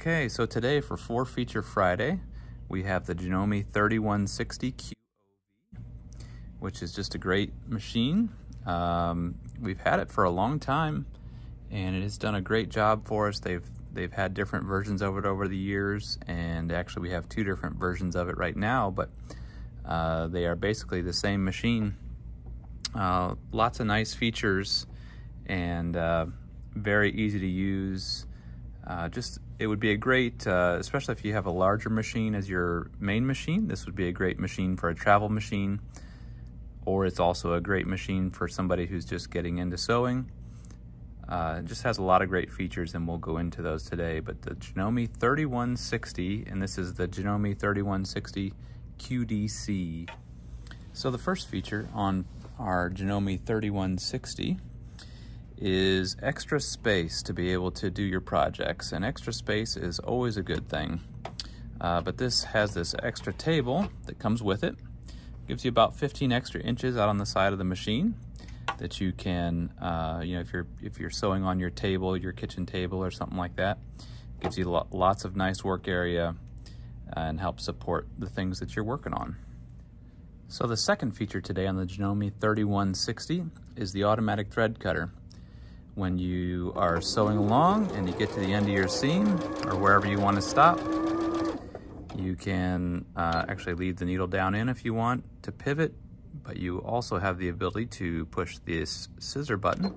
Okay, so today for Four Feature Friday, we have the Janome 3160 QOV, which is just a great machine. Um, we've had it for a long time, and it has done a great job for us. They've they've had different versions of it over the years, and actually we have two different versions of it right now, but uh, they are basically the same machine. Uh, lots of nice features, and uh, very easy to use. Uh, just it would be a great, uh, especially if you have a larger machine as your main machine, this would be a great machine for a travel machine, or it's also a great machine for somebody who's just getting into sewing. Uh, it just has a lot of great features and we'll go into those today, but the Janome 3160, and this is the Janome 3160 QDC. So the first feature on our Janome 3160 is extra space to be able to do your projects. And extra space is always a good thing. Uh, but this has this extra table that comes with it. Gives you about 15 extra inches out on the side of the machine that you can, uh, you know, if you're if you're sewing on your table, your kitchen table or something like that, gives you lo lots of nice work area and helps support the things that you're working on. So the second feature today on the Janome 3160 is the automatic thread cutter when you are sewing along and you get to the end of your seam or wherever you want to stop, you can uh, actually leave the needle down in if you want to pivot, but you also have the ability to push this scissor button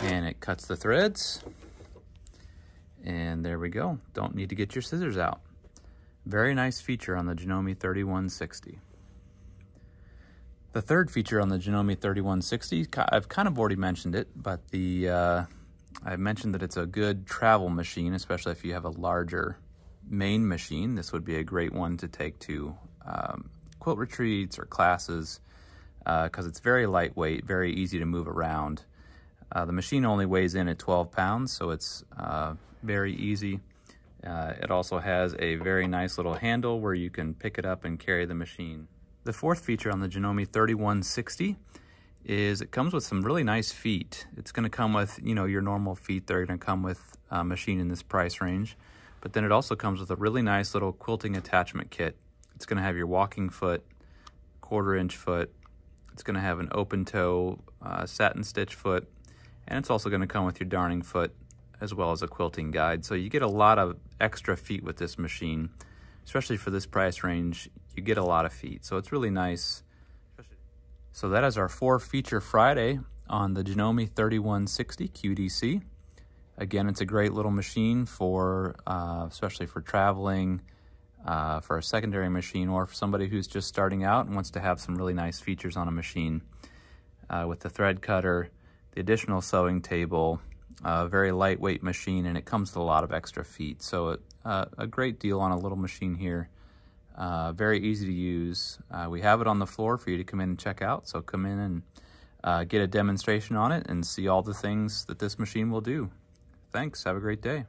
and it cuts the threads. And there we go. Don't need to get your scissors out. Very nice feature on the Janome 3160. The third feature on the Janome 3160, I've kind of already mentioned it, but the uh, I mentioned that it's a good travel machine, especially if you have a larger main machine. This would be a great one to take to um, quilt retreats or classes because uh, it's very lightweight, very easy to move around. Uh, the machine only weighs in at 12 pounds, so it's uh, very easy. Uh, it also has a very nice little handle where you can pick it up and carry the machine. The fourth feature on the Janome 3160 is it comes with some really nice feet. It's going to come with, you know, your normal feet. They're going to come with a machine in this price range. But then it also comes with a really nice little quilting attachment kit. It's going to have your walking foot, quarter inch foot. It's going to have an open toe uh, satin stitch foot. And it's also going to come with your darning foot as well as a quilting guide. So you get a lot of extra feet with this machine especially for this price range, you get a lot of feet. So it's really nice. So that is our four feature Friday on the Janome 3160 QDC. Again, it's a great little machine for, uh, especially for traveling, uh, for a secondary machine, or for somebody who's just starting out and wants to have some really nice features on a machine. Uh, with the thread cutter, the additional sewing table, a very lightweight machine, and it comes with a lot of extra feet. So it, uh, a great deal on a little machine here. Uh, very easy to use. Uh, we have it on the floor for you to come in and check out. So come in and uh, get a demonstration on it and see all the things that this machine will do. Thanks. Have a great day.